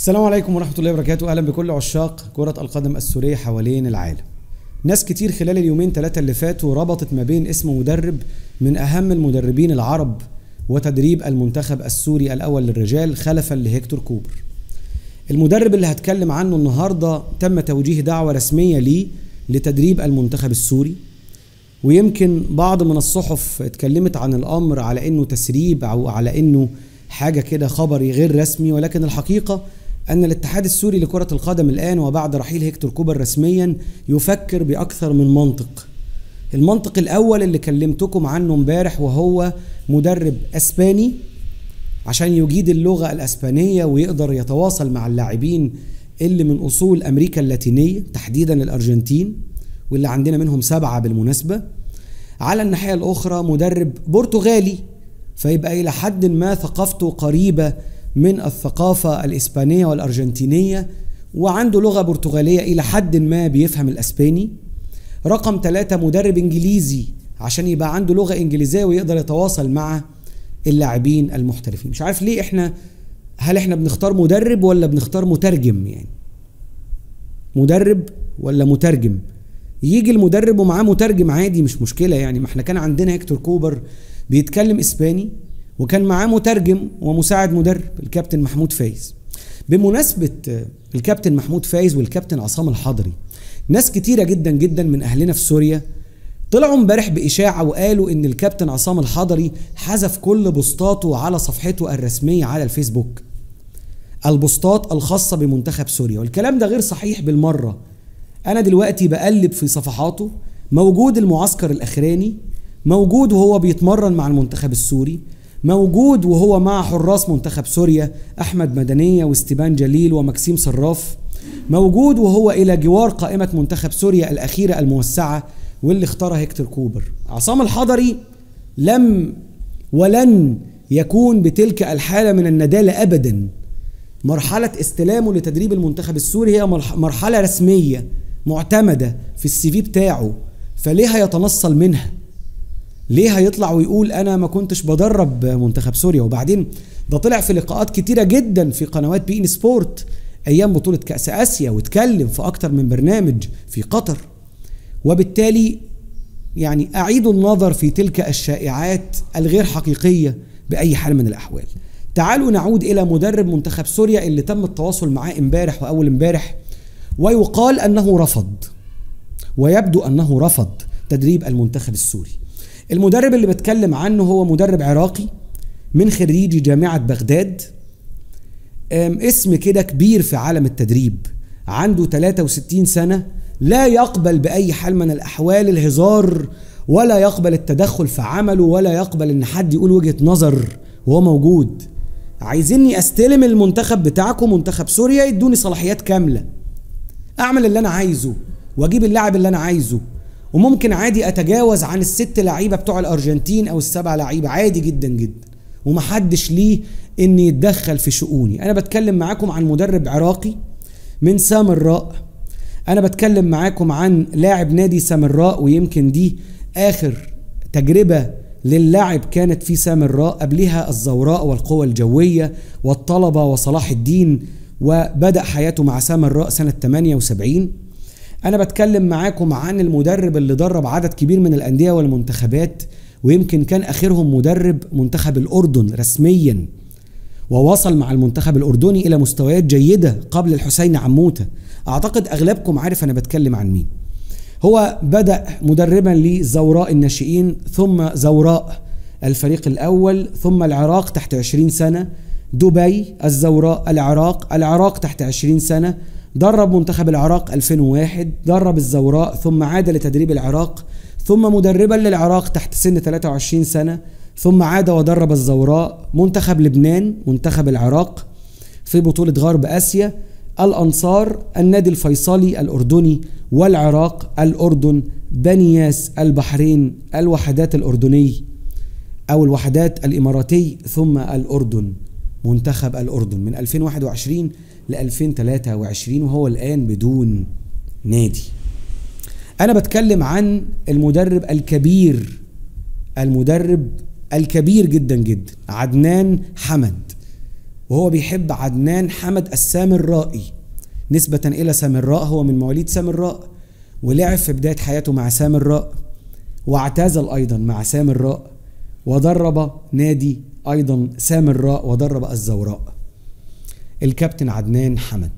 السلام عليكم ورحمة الله وبركاته. أهلا بكل عشاق كرة القدم السورية حوالين العالم. ناس كتير خلال اليومين ثلاثة اللي فاتوا ربطت ما بين اسم مدرب من أهم المدربين العرب وتدريب المنتخب السوري الأول للرجال خلفا لهيكتور كوبر. المدرب اللي هتكلم عنه النهاردة تم توجيه دعوة رسمية ليه لتدريب المنتخب السوري. ويمكن بعض من الصحف اتكلمت عن الأمر على أنه تسريب أو على أنه حاجة كده خبري غير رسمي ولكن الحقيقة أن الاتحاد السوري لكرة القدم الآن وبعد رحيل هيكتور كوبر رسميا يفكر بأكثر من منطق. المنطق الأول اللي كلمتكم عنه امبارح وهو مدرب أسباني عشان يجيد اللغة الأسبانية ويقدر يتواصل مع اللاعبين اللي من أصول أمريكا اللاتينية تحديدا الأرجنتين واللي عندنا منهم سبعة بالمناسبة. على الناحية الأخرى مدرب برتغالي فيبقى إلى حد ما ثقافته قريبة من الثقافة الإسبانية والأرجنتينية وعنده لغة برتغالية إلى حد ما بيفهم الأسباني. رقم ثلاثة مدرب إنجليزي عشان يبقى عنده لغة إنجليزية ويقدر يتواصل مع اللاعبين المحترفين. مش عارف ليه إحنا هل إحنا بنختار مدرب ولا بنختار مترجم يعني؟ مدرب ولا مترجم؟ يجي المدرب ومعاه مترجم عادي مش مشكلة يعني. ما إحنا كان عندنا هيكتور كوبر بيتكلم إسباني وكان معاه مترجم ومساعد مدرب الكابتن محمود فايز. بمناسبة الكابتن محمود فايز والكابتن عصام الحضري ناس كتيرة جدا جدا من أهلنا في سوريا طلعوا امبارح بإشاعة وقالوا إن الكابتن عصام الحضري حذف كل بوستاته على صفحته الرسمية على الفيسبوك البوستات الخاصة بمنتخب سوريا. والكلام ده غير صحيح بالمرة. أنا دلوقتي بقلب في صفحاته موجود المعسكر الأخراني موجود وهو بيتمرن مع المنتخب السوري موجود وهو مع حراس منتخب سوريا أحمد مدنية واستبان جليل ومكسيم صراف. موجود وهو إلى جوار قائمة منتخب سوريا الأخيرة الموسعة واللي اختارها هيكتور كوبر. عصام الحضري لم ولن يكون بتلك الحالة من الندالة ابدا. مرحلة استلامه لتدريب المنتخب السوري هي مرحلة رسمية معتمدة في ال CV بتاعه فليه هيتنصل منها؟ ليه هيطلع ويقول أنا ما كنتش بدرب منتخب سوريا؟ وبعدين ده طلع في لقاءات كتيرة جدا في قنوات بي إن سبورت أيام بطولة كأس آسيا واتكلم في أكتر من برنامج في قطر. وبالتالي يعني أعيد النظر في تلك الشائعات الغير حقيقية بأي حال من الأحوال. تعالوا نعود إلى مدرب منتخب سوريا اللي تم التواصل معاه امبارح وأول امبارح ويقال أنه رفض ويبدو أنه رفض تدريب المنتخب السوري. المدرب اللي بتكلم عنه هو مدرب عراقي من خريجي جامعة بغداد. اسم كده كبير في عالم التدريب. عنده 63 سنة. لا يقبل بأي حال من الأحوال الهزار ولا يقبل التدخل في عمله ولا يقبل إن حد يقول وجهة نظر وهو موجود. عايزيني أستلم المنتخب بتاعكم منتخب سوريا يدوني صلاحيات كاملة. أعمل اللي أنا عايزه وأجيب اللاعب اللي أنا عايزه. وممكن عادي أتجاوز عن الست لعيبة بتوع الأرجنتين أو السبع لعيبة. عادي جدا جدا. ومحدش ليه ان يتدخل في شؤوني. أنا بتكلم معاكم عن مدرب عراقي من سامراء. أنا بتكلم معاكم عن لاعب نادي سامراء ويمكن دي آخر تجربة للاعب كانت في سامراء قبلها الزوراء والقوى الجوية والطلبة وصلاح الدين وبدأ حياته مع سامراء سنة 78 أنا بتكلم معاكم عن المدرب اللي درب عدد كبير من الأندية والمنتخبات ويمكن كان آخرهم مدرب منتخب الأردن رسميا ووصل مع المنتخب الأردني إلى مستويات جيدة قبل الحسين عموتة. أعتقد أغلبكم عارف أنا بتكلم عن مين. هو بدأ مدربا لزوراء الناشئين ثم زوراء الفريق الأول ثم العراق تحت 20 سنة. دبي الزوراء العراق العراق تحت 20 سنة. درب منتخب العراق 2001 درب الزوراء ثم عاد لتدريب العراق ثم مدربا للعراق تحت سن 23 سنة ثم عاد ودرب الزوراء منتخب لبنان منتخب العراق في بطولة غرب آسيا الأنصار النادي الفيصلي الأردني والعراق الأردن بنياس البحرين الوحدات الأردني أو الوحدات الإماراتي ثم الأردن منتخب الأردن من 2021 ل 2023 وهو الآن بدون نادي. أنا بتكلم عن المدرب الكبير المدرب الكبير جدا جدا عدنان حمد. وهو بيحب عدنان حمد السامرائي. نسبة إلى سامراء هو من مواليد سامراء ولعب في بداية حياته مع سامراء واعتزل أيضا مع سامراء ودرب نادي أيضا سامراء ودرب الزوراء. الكابتن عدنان حمد.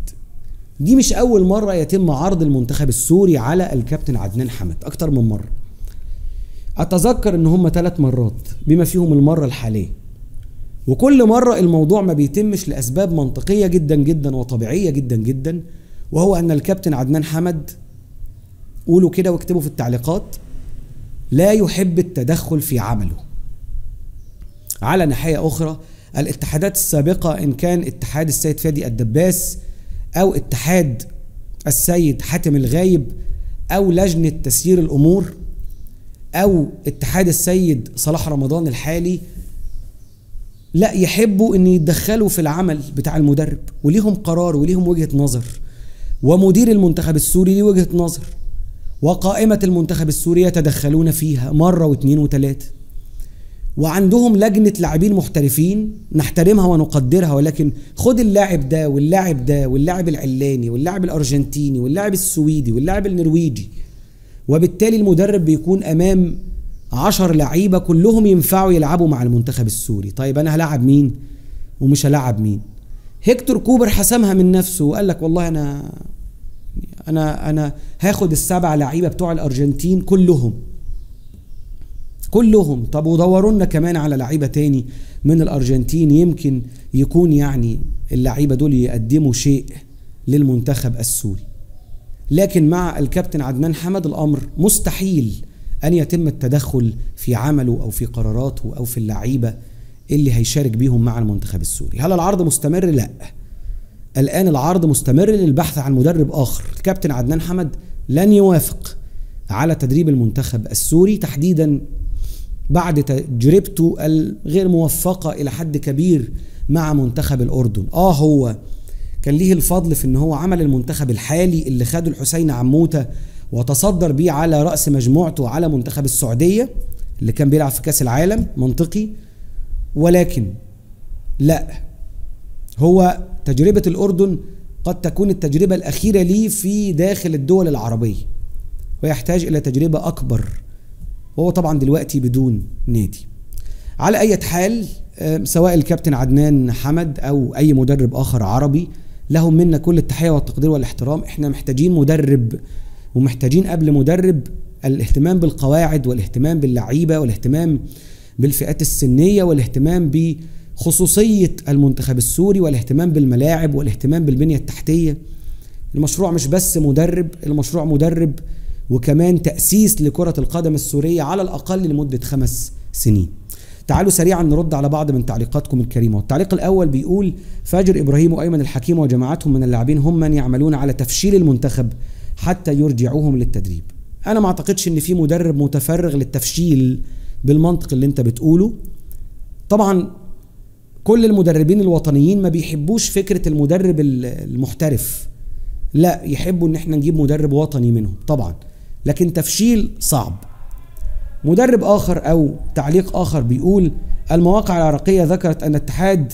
دي مش أول مرة يتم عرض المنتخب السوري على الكابتن عدنان حمد أكتر من مرة. أتذكر إن هم ثلاث مرات بما فيهم المرة الحالية. وكل مرة الموضوع ما بيتمش لأسباب منطقية جدا جدا وطبيعية جدا جدا وهو أن الكابتن عدنان حمد قولوا كده واكتبوا في التعليقات لا يحب التدخل في عمله. على ناحية أخرى الاتحادات السابقة إن كان اتحاد السيد فادي الدباس أو اتحاد السيد حاتم الغايب أو لجنة تسيير الأمور أو اتحاد السيد صلاح رمضان الحالي لا يحبوا إن يتدخلوا في العمل بتاع المدرب وليهم قرار وليهم وجهة نظر. ومدير المنتخب السوري ليه وجهه نظر وقائمة المنتخب السوري يتدخلون فيها مرة واثنين وثلاثة. وعندهم لجنة لاعبين محترفين نحترمها ونقدرها ولكن خد اللاعب ده واللاعب ده واللاعب العلاني واللاعب الأرجنتيني واللاعب السويدي واللاعب النرويجي وبالتالي المدرب بيكون أمام عشر لعيبة كلهم ينفعوا يلعبوا مع المنتخب السوري. طيب أنا هلعب مين ومش هلعب مين؟ هيكتور كوبر حسمها من نفسه وقال لك والله أنا أنا أنا هاخد السبع لعيبة بتوع الأرجنتين كلهم. كلهم. طب ودوروا لنا كمان على لعيبة تاني من الأرجنتين يمكن يكون يعني اللعيبة دول يقدموا شيء للمنتخب السوري. لكن مع الكابتن عدنان حمد الأمر مستحيل أن يتم التدخل في عمله أو في قراراته أو في اللعيبة اللي هيشارك بيهم مع المنتخب السوري. هل العرض مستمر؟ لا. الآن العرض مستمر للبحث عن مدرب آخر. الكابتن عدنان حمد لن يوافق. على تدريب المنتخب السوري تحديدا بعد تجربته الغير موفقة إلى حد كبير مع منتخب الأردن. آه هو كان ليه الفضل في إن هو عمل المنتخب الحالي اللي خده الحسين عموتة وتصدر بيه على رأس مجموعته على منتخب السعودية اللي كان بيلعب في كأس العالم منطقي. ولكن لا هو تجربة الأردن قد تكون التجربة الأخيرة ليه في داخل الدول العربية. ويحتاج إلى تجربة أكبر وهو طبعا دلوقتي بدون نادي. على أي حال سواء الكابتن عدنان حمد أو أي مدرب آخر عربي لهم منا كل التحية والتقدير والاحترام. إحنا محتاجين مدرب ومحتاجين قبل مدرب الاهتمام بالقواعد والاهتمام باللعيبة والاهتمام بالفئات السنية والاهتمام بخصوصية المنتخب السوري والاهتمام بالملاعب والاهتمام بالبنية التحتية. المشروع مش بس مدرب المشروع مدرب وكمان تأسيس لكرة القدم السورية على الأقل لمدة خمس سنين. تعالوا سريعا نرد على بعض من تعليقاتكم الكريمة. والتعليق الأول بيقول فاجر إبراهيم وأيمن الحكيم وجماعتهم من اللاعبين هم من يعملون على تفشيل المنتخب حتى يرجعوهم للتدريب. أنا ما أعتقدش إن في مدرب متفرغ للتفشيل بالمنطق اللي أنت بتقوله. طبعا كل المدربين الوطنيين ما بيحبوش فكرة المدرب المحترف. لا يحبوا إن إحنا نجيب مدرب وطني منهم طبعا. لكن تفشيل صعب. مدرب آخر أو تعليق آخر بيقول المواقع العراقية ذكرت أن الاتحاد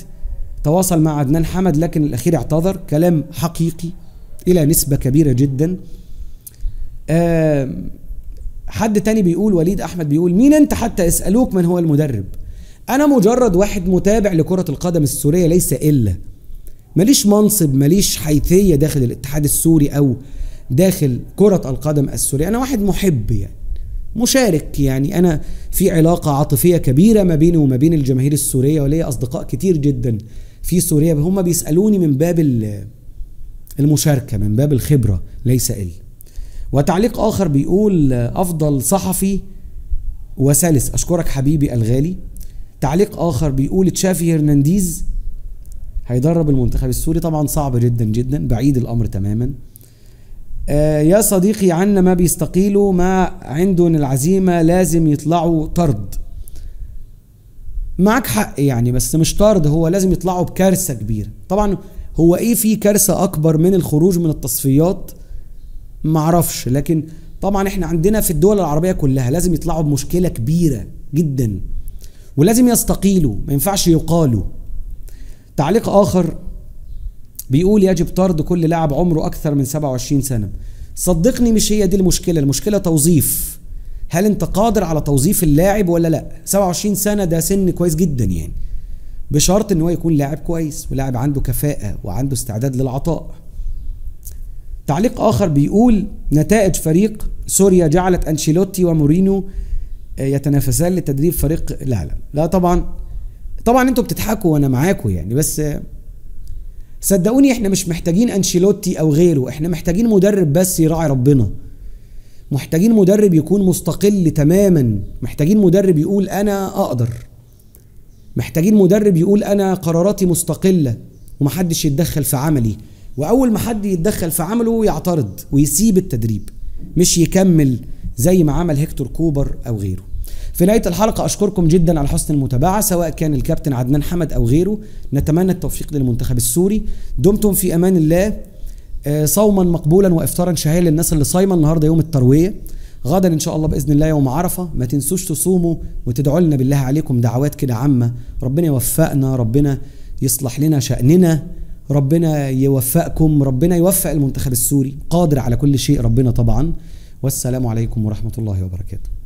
تواصل مع عدنان حمد لكن الأخير اعتذر. كلام حقيقي إلى نسبة كبيرة جدا. حد تاني بيقول وليد أحمد بيقول مين أنت حتى يسألوك من هو المدرب؟ أنا مجرد واحد متابع لكرة القدم السورية ليس إلا. ماليش منصب ماليش حيثية داخل الاتحاد السوري أو داخل كرة القدم السورية. أنا واحد محب يعني مشارك يعني. أنا في علاقة عاطفية كبيرة ما بيني وما بين الجماهير السورية وليا أصدقاء كتير جدا في سوريا. هم بيسألوني من باب المشاركة من باب الخبرة ليس الا وتعليق آخر بيقول أفضل صحفي وسلس أشكرك حبيبي الغالي. تعليق آخر بيقول تشافي هرنانديز هيدرب المنتخب السوري. طبعا صعب جدا جدا بعيد الأمر تماما. يا صديقي عنا ما بيستقيلوا ما عندهم العزيمة لازم يطلعوا طرد. معك حق يعني بس مش طرد هو لازم يطلعوا بكارثة كبيرة. طبعا هو إيه في كارثة أكبر من الخروج من التصفيات؟ معرفش لكن طبعا إحنا عندنا في الدول العربية كلها لازم يطلعوا بمشكلة كبيرة جدا ولازم يستقيلوا ما ينفعش يقالوا. تعليق آخر. بيقول يجب طرد كل لاعب عمره أكثر من 27 سنة. صدقني مش هي دي المشكلة. المشكلة توظيف. هل أنت قادر على توظيف اللاعب ولا لا؟ 27 سنة ده سن كويس جدا يعني. بشرط إن هو يكون لاعب كويس ولاعب عنده كفاءة وعنده استعداد للعطاء. تعليق آخر بيقول نتائج فريق سوريا جعلت أنشيلوتي ومورينو يتنافسان لتدريب فريق. لا لا. لا طبعا. طبعا أنتوا بتضحكوا وأنا معاكم يعني بس صدقوني إحنا مش محتاجين أنشيلوتي أو غيره إحنا محتاجين مدرب بس يراعي ربنا. محتاجين مدرب يكون مستقل تماما محتاجين مدرب يقول أنا أقدر. محتاجين مدرب يقول أنا قراراتي مستقلة ومحدش يتدخل في عملي. وأول ما حد يتدخل في عمله يعترض ويسيب التدريب مش يكمل زي ما عمل هيكتور كوبر أو غيره. في نهاية الحلقة أشكركم جدا على حسن المتابعة سواء كان الكابتن عدنان حمد أو غيره. نتمنى التوفيق للمنتخب السوري. دمتم في أمان الله. صوما مقبولا وافطارا شهيا للناس اللي صايمة النهارده يوم التروية. غدا إن شاء الله بإذن الله يوم عرفة. ما تنسوش تصوموا وتدعوا لنا بالله عليكم دعوات كده عامة. ربنا يوفقنا ربنا يصلح لنا شأننا ربنا يوفقكم ربنا يوفق المنتخب السوري. قادر على كل شيء ربنا طبعا. والسلام عليكم ورحمة الله وبركاته.